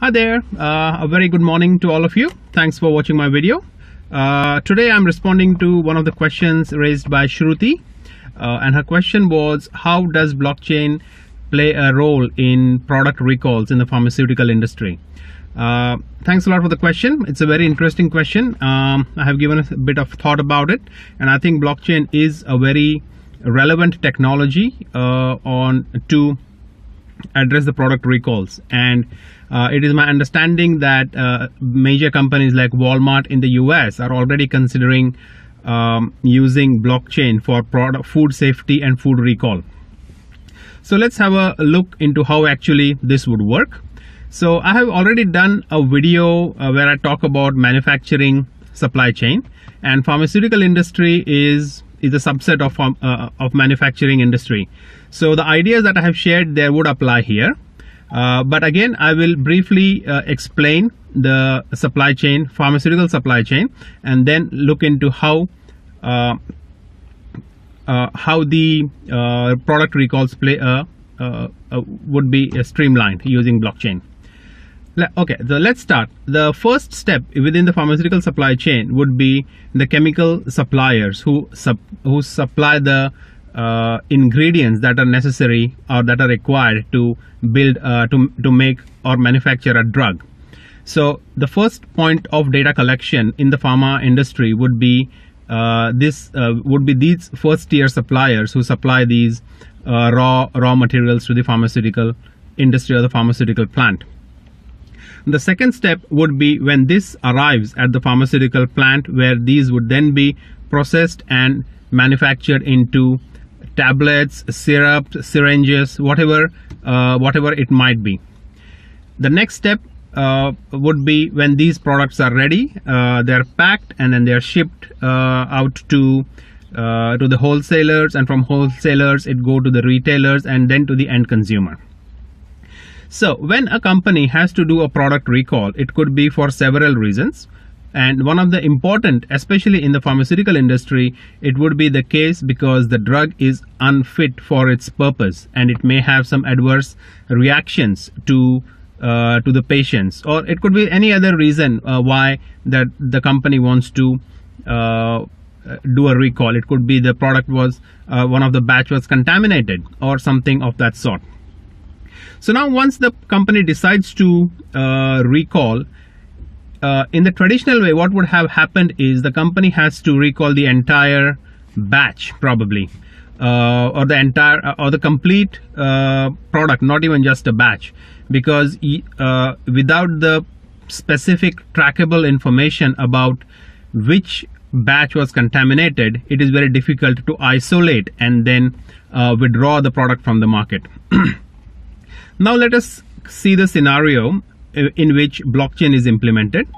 Hi there, uh, a very good morning to all of you. Thanks for watching my video. Uh, today I'm responding to one of the questions raised by Shruti uh, and her question was how does blockchain play a role in product recalls in the pharmaceutical industry? Uh, thanks a lot for the question. It's a very interesting question. Um, I have given a bit of thought about it and I think blockchain is a very relevant technology uh, on to address the product recalls and uh, it is my understanding that uh, major companies like Walmart in the US are already considering um, using blockchain for product food safety and food recall. So let's have a look into how actually this would work. So I have already done a video uh, where I talk about manufacturing supply chain and pharmaceutical industry is is a subset of uh, of manufacturing industry. So the ideas that I have shared there would apply here. Uh, but again, I will briefly uh, explain the supply chain, pharmaceutical supply chain, and then look into how uh, uh how the uh, product recalls play would be streamlined using blockchain. Okay, so let's start. The first step within the pharmaceutical supply chain would be the chemical suppliers who who supply the uh, ingredients that are necessary or that are required to build uh, to, to make or manufacture a drug so the first point of data collection in the pharma industry would be uh, this uh, would be these first tier suppliers who supply these uh, raw raw materials to the pharmaceutical industry or the pharmaceutical plant the second step would be when this arrives at the pharmaceutical plant where these would then be processed and manufactured into tablets, syrups, syringes, whatever, uh, whatever it might be. The next step uh, would be when these products are ready, uh, they're packed and then they're shipped uh, out to uh, to the wholesalers, and from wholesalers it go to the retailers and then to the end consumer. So when a company has to do a product recall, it could be for several reasons. And one of the important, especially in the pharmaceutical industry, it would be the case because the drug is unfit for its purpose and it may have some adverse reactions to uh, to the patients, or it could be any other reason uh, why that the company wants to uh, do a recall. It could be the product was uh, one of the batch was contaminated or something of that sort. So now once the company decides to uh, recall, uh, in the traditional way, what would have happened is the company has to recall the entire batch, probably, uh, or the entire uh, or the complete uh, product, not even just a batch, because uh, without the specific trackable information about which batch was contaminated, it is very difficult to isolate and then uh, withdraw the product from the market. now let us see the scenario in which blockchain is implemented.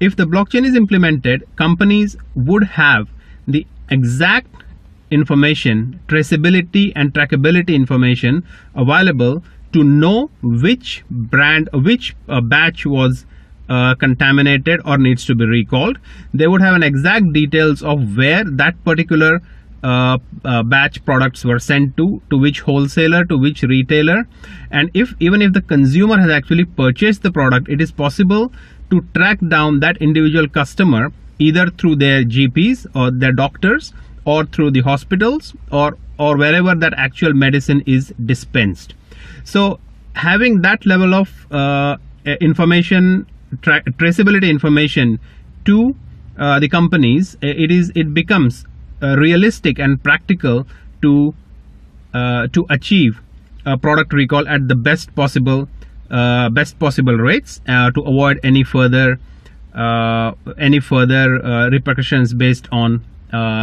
If the blockchain is implemented, companies would have the exact information, traceability and trackability information available to know which brand, which uh, batch was uh, contaminated or needs to be recalled. They would have an exact details of where that particular uh, uh, batch products were sent to to which wholesaler to which retailer. And if even if the consumer has actually purchased the product it is possible to track down that individual customer either through their gps or their doctors or through the hospitals or or wherever that actual medicine is dispensed. So having that level of uh, information tra- traceability information to uh, the companies it is it becomes realistic and practical to uh, to achieve a product recall at the best possible uh, best possible rates uh, to avoid any further uh, any further uh, repercussions based on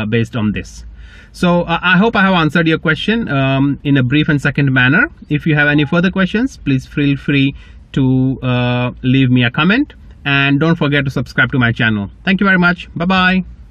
based on this. So I hope I have answered your question um, in a brief and second manner. If you have any further questions, please feel free to leave me a comment and don't forget to subscribe to my channel. Thank you very much. Bye bye.